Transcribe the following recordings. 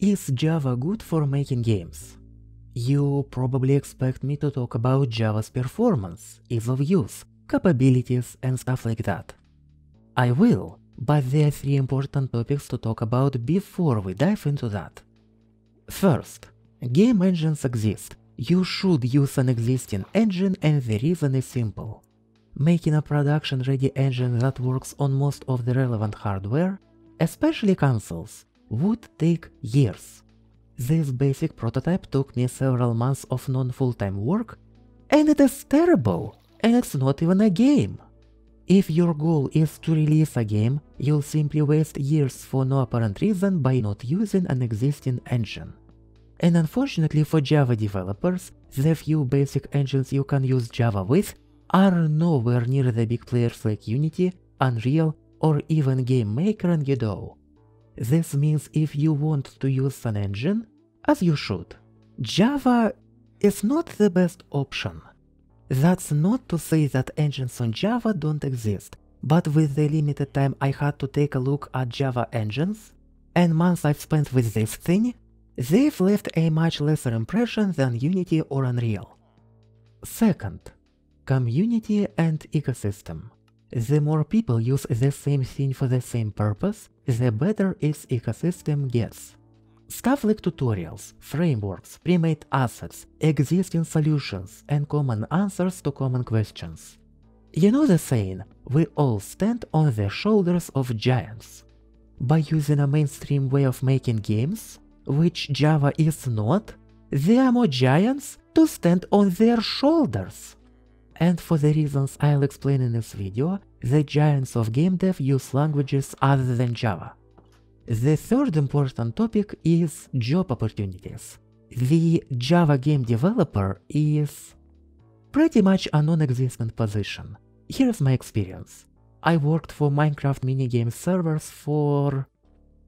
Is Java good for making games? You probably expect me to talk about Java's performance, ease of use, capabilities and stuff like that. I will, but there are three important topics to talk about before we dive into that. First, game engines exist. You should use an existing engine and the reason is simple. Making a production-ready engine that works on most of the relevant hardware, especially consoles, would take years. This basic prototype took me several months of non-full-time work, and it is terrible, and it's not even a game. If your goal is to release a game, you'll simply waste years for no apparent reason by not using an existing engine. And unfortunately for Java developers, the few basic engines you can use Java with are nowhere near the big players like Unity, Unreal, or even GameMaker and Godot. This means if you want to use an engine, as you should, Java is not the best option. That's not to say that engines on Java don't exist, but with the limited time I had to take a look at Java engines, and months I've spent with this thing, they've left a much lesser impression than Unity or Unreal. Second, community and ecosystem. The more people use the same thing for the same purpose, the better its ecosystem gets. Stuff like tutorials, frameworks, pre-made assets, existing solutions, and common answers to common questions. You know the saying, we all stand on the shoulders of giants. By using a mainstream way of making games, which Java is not, there are more giants to stand on their shoulders. And for the reasons I'll explain in this video, the giants of game dev use languages other than Java. The third important topic is job opportunities. The Java game developer is pretty much a non-existent position. Here's my experience. I worked for Minecraft minigame servers for...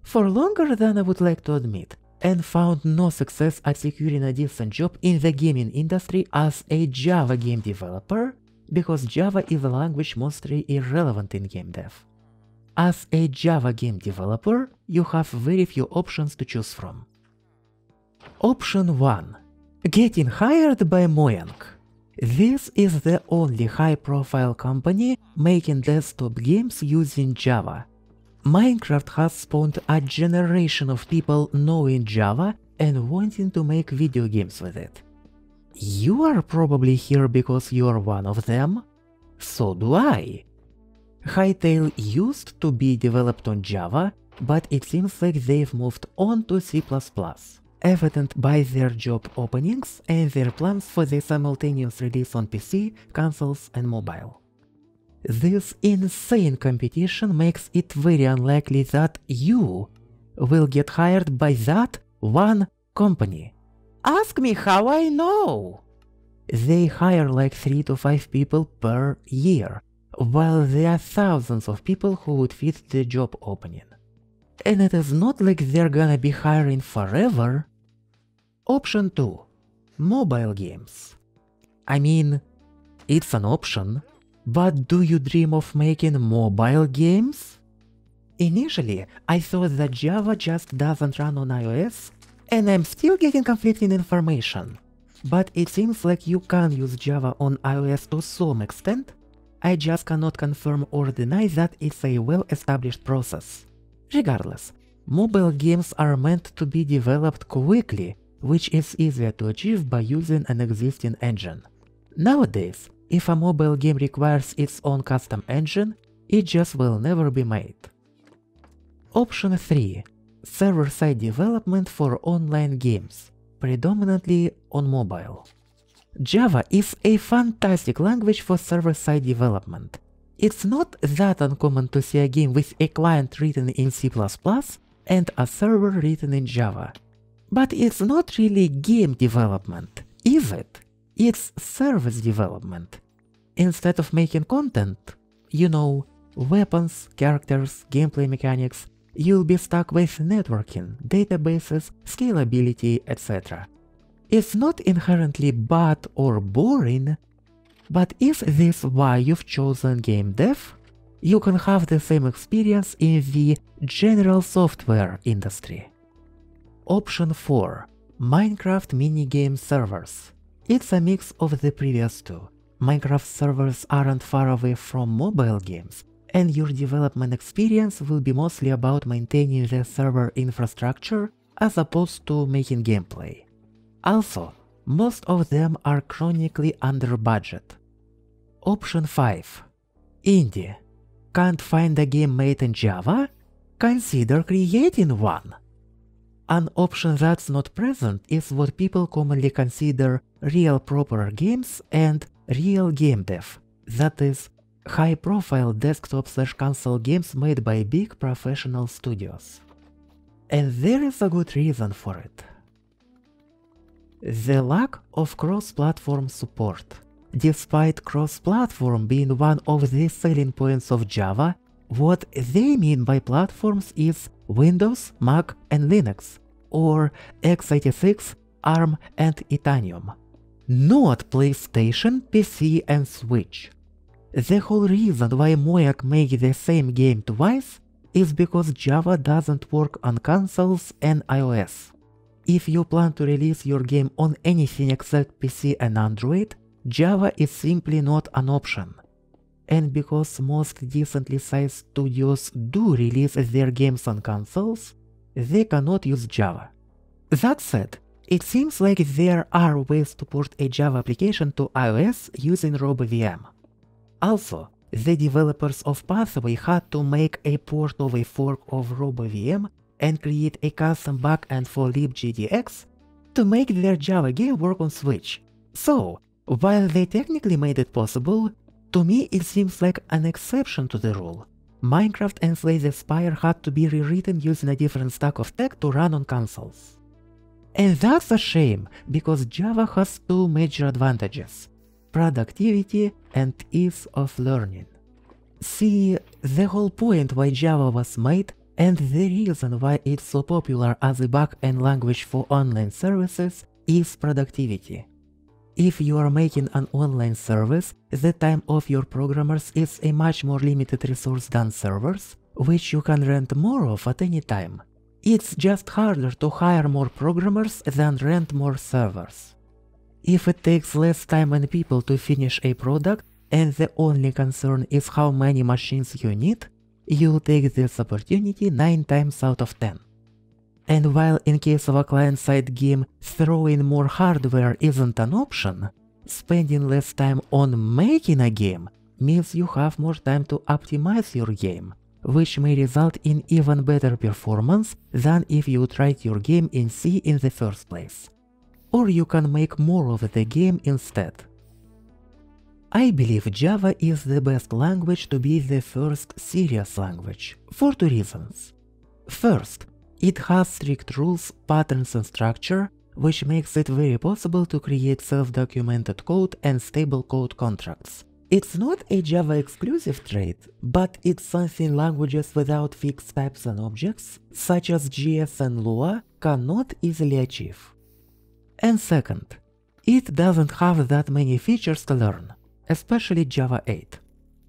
for longer than I would like to admit, and found no success at securing a decent job in the gaming industry as a Java game developer, because Java is a language mostly irrelevant in game dev. As a Java game developer, you have very few options to choose from. Option 1. Getting hired by Mojang. This is the only high-profile company making desktop games using Java, Minecraft has spawned a generation of people knowing Java and wanting to make video games with it. You are probably here because you are one of them. So do I. Hytale used to be developed on Java, but it seems like they've moved on to C++, evident by their job openings and their plans for the simultaneous release on PC, consoles and mobile. This insane competition makes it very unlikely that you will get hired by that one company. Ask me how I know! They hire like 3 to 5 people per year, while there are thousands of people who would fit the job opening. And it is not like they're gonna be hiring forever. Option 2. Mobile games. I mean, it's an option, but do you dream of making mobile games? Initially, I thought that Java just doesn't run on iOS, and I'm still getting conflicting information. But it seems like you can use Java on iOS to some extent, I just cannot confirm or deny that it's a well-established process. Regardless, mobile games are meant to be developed quickly, which is easier to achieve by using an existing engine. Nowadays, if a mobile game requires its own custom engine, it just will never be made. Option 3. Server-side development for online games, predominantly on mobile. Java is a fantastic language for server-side development. It's not that uncommon to see a game with a client written in C++ and a server written in Java. But it's not really game development, is it? It's service development. Instead of making content, you know, weapons, characters, gameplay mechanics, you'll be stuck with networking, databases, scalability, etc. It's not inherently bad or boring, but is this why you've chosen game dev? You can have the same experience in the general software industry. Option 4 Minecraft minigame servers. It's a mix of the previous two. Minecraft servers aren't far away from mobile games, and your development experience will be mostly about maintaining the server infrastructure as opposed to making gameplay. Also, most of them are chronically under budget. Option 5. Indie. Can't find a game made in Java? Consider creating one. An option that's not present is what people commonly consider real proper games and real game dev, that is, high-profile desktop slash console games made by big professional studios. And there is a good reason for it. The lack of cross-platform support. Despite cross-platform being one of the selling points of Java, what they mean by platforms is Windows, Mac and Linux, or x86, ARM and Itanium. Not PlayStation, PC and Switch. The whole reason why Mojang made the same game twice is because Java doesn't work on consoles and iOS. If you plan to release your game on anything except PC and Android, Java is simply not an option. And because most decently sized studios do release their games on consoles, they cannot use Java. That said, it seems like there are ways to port a Java application to iOS using RoboVM. Also, the developers of Pathway had to make a port of a fork of RoboVM and create a custom backend for libgdx to make their Java game work on Switch. So, while they technically made it possible, to me it seems like an exception to the rule. Minecraft and Slay the Spire had to be rewritten using a different stack of tech to run on consoles. And that's a shame, because Java has two major advantages productivity and ease of learning. See, the whole point why Java was made and the reason why it's so popular as a back-end language for online services is productivity. If you are making an online service, the time of your programmers is a much more limited resource than servers, which you can rent more of at any time. It's just harder to hire more programmers than rent more servers. If it takes less time and people to finish a product, and the only concern is how many machines you need, you'll take this opportunity 9 times out of 10. And while in case of a client-side game, throwing more hardware isn't an option, spending less time on making a game means you have more time to optimize your game, which may result in even better performance than if you tried your game in C in the first place. Or you can make more of the game instead. I believe Java is the best language to be the first serious language, for two reasons. First, it has strict rules, patterns and structure, which makes it very possible to create self-documented code and stable code contracts. It's not a Java exclusive trait, but it's something languages without fixed types and objects, such as JS and Lua, cannot easily achieve. And second, it doesn't have that many features to learn, especially Java 8.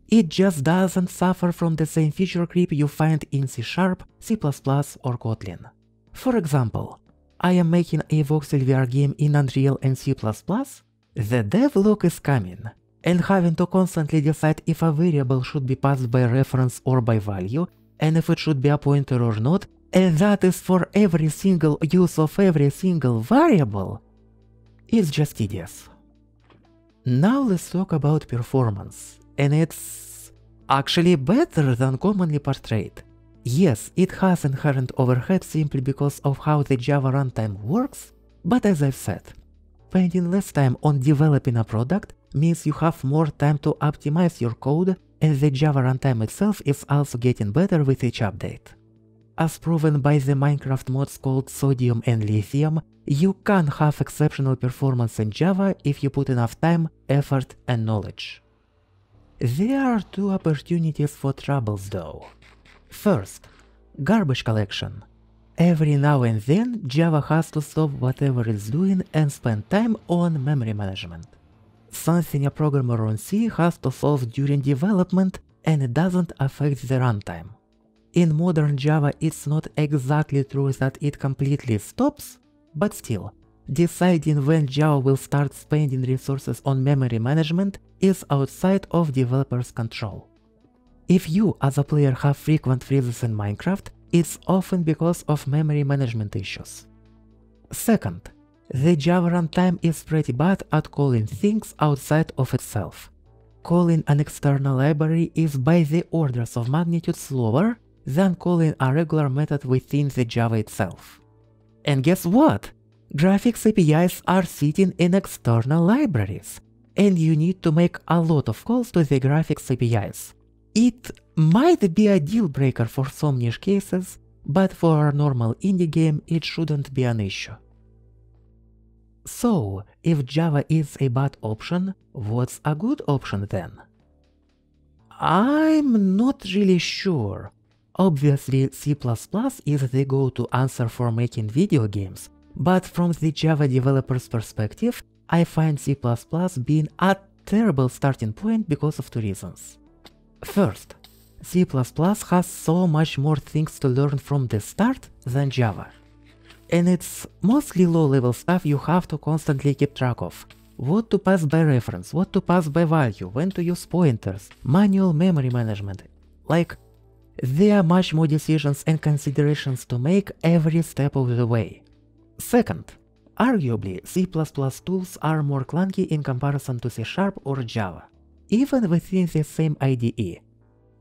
It just doesn't suffer from the same feature creep you find in C Sharp, C++ or Kotlin. For example, I am making a voxel VR game in Unreal and C++, the devlog is coming, and having to constantly decide if a variable should be passed by reference or by value, and if it should be a pointer or not, and that is for every single use of every single variable, is just tedious. Now let's talk about performance, and it's actually better than commonly portrayed. Yes, it has inherent overhead simply because of how the Java runtime works, but as I've said, spending less time on developing a product means you have more time to optimize your code and the Java runtime itself is also getting better with each update. As proven by the Minecraft mods called Sodium and Lithium, you can have exceptional performance in Java if you put enough time, effort and knowledge. There are two opportunities for troubles though. First, garbage collection. Every now and then Java has to stop whatever it's doing and spend time on memory management something a programmer on C has to solve during development and it doesn't affect the runtime. In modern Java it's not exactly true that it completely stops, but still, deciding when Java will start spending resources on memory management is outside of developers' control. If you as a player have frequent freezes in Minecraft, it's often because of memory management issues. Second, the Java runtime is pretty bad at calling things outside of itself. Calling an external library is by the orders of magnitude slower than calling a regular method within the Java itself. And guess what? Graphics APIs are sitting in external libraries, and you need to make a lot of calls to the graphics APIs. It might be a deal breaker for some niche cases, but for a normal indie game it shouldn't be an issue. So, if Java is a bad option, what's a good option then? I'm not really sure. Obviously, C++ is the go-to answer for making video games, but from the Java developer's perspective, I find C++ being a terrible starting point because of two reasons. First, C++ has so much more things to learn from the start than Java. And it's mostly low-level stuff you have to constantly keep track of. What to pass by reference, what to pass by value, when to use pointers, manual memory management. Like, there are much more decisions and considerations to make every step of the way. Second, arguably C++ tools are more clunky in comparison to C Sharp or Java, even within the same IDE.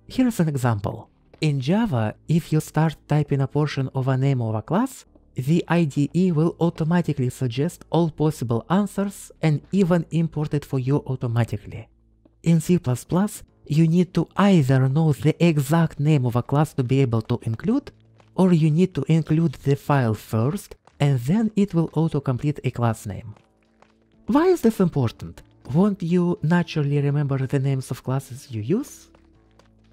Here's an example. In Java, if you start typing a portion of a name of a class, the IDE will automatically suggest all possible answers and even import it for you automatically. In C++, you need to either know the exact name of a class to be able to include, or you need to include the file first, and then it will auto-complete a class name. Why is this important? Won't you naturally remember the names of classes you use?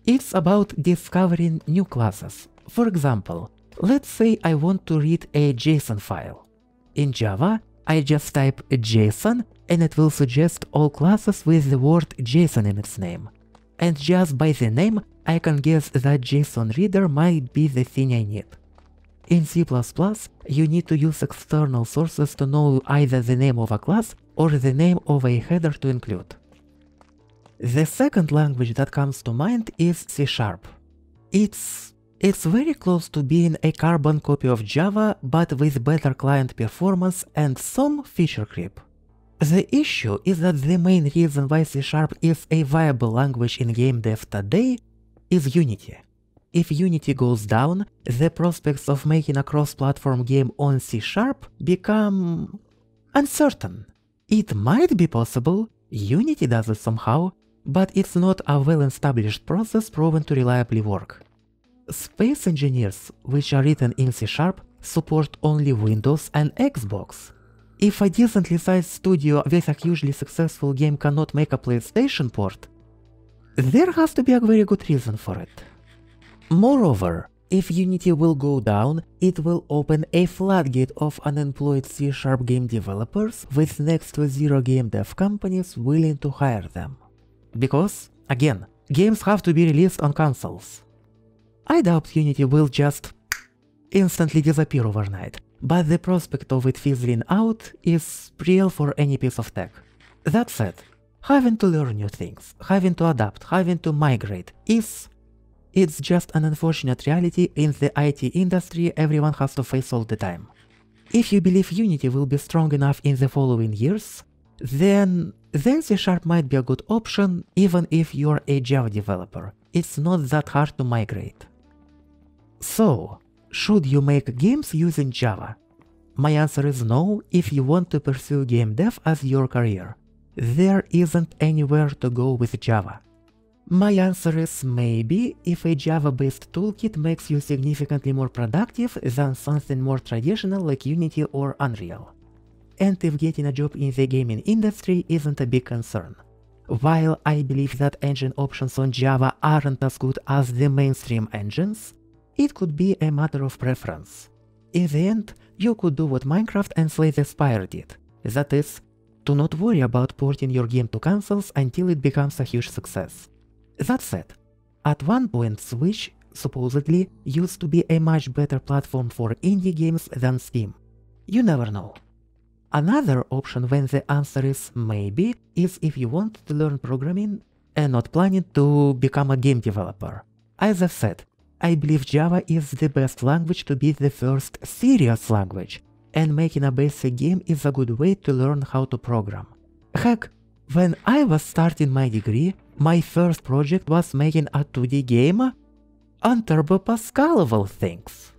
It's about discovering new classes. For example, let's say I want to read a JSON file. In Java, I just type JSON and it will suggest all classes with the word JSON in its name. And just by the name, I can guess that JSON reader might be the thing I need. In C++, you need to use external sources to know either the name of a class or the name of a header to include. The second language that comes to mind is C Sharp. It's it's very close to being a carbon copy of Java, but with better client performance and some feature creep. The issue is that the main reason why C Sharp is a viable language in game dev today is Unity. If Unity goes down, the prospects of making a cross-platform game on C Sharp become uncertain. It might be possible, Unity does it somehow, but it's not a well-established process proven to reliably work. Space engineers, which are written in C-sharp, support only Windows and Xbox. If a decently sized studio with a hugely successful game cannot make a PlayStation port, there has to be a very good reason for it. Moreover, if Unity will go down, it will open a floodgate of unemployed C-sharp game developers with next to zero game dev companies willing to hire them. Because, again, games have to be released on consoles. I doubt Unity will just instantly disappear overnight, but the prospect of it fizzling out is real for any piece of tech. That said, having to learn new things, having to adapt, having to migrate is... It's just an unfortunate reality in the IT industry everyone has to face all the time. If you believe Unity will be strong enough in the following years, then then C Sharp might be a good option even if you're a Java developer. It's not that hard to migrate. So, should you make games using Java? My answer is no if you want to pursue game dev as your career. There isn't anywhere to go with Java. My answer is maybe if a Java-based toolkit makes you significantly more productive than something more traditional like Unity or Unreal and if getting a job in the gaming industry isn't a big concern. While I believe that engine options on Java aren't as good as the mainstream engines, it could be a matter of preference. In the end, you could do what Minecraft and Slay the Spire did, that is, to not worry about porting your game to consoles until it becomes a huge success. That said, at one point Switch supposedly used to be a much better platform for indie games than Steam. You never know. Another option when the answer is maybe is if you want to learn programming and not planning to become a game developer. As I said, I believe Java is the best language to be the first serious language, and making a basic game is a good way to learn how to program. Heck, when I was starting my degree, my first project was making a 2D game on Turbo Pascal things.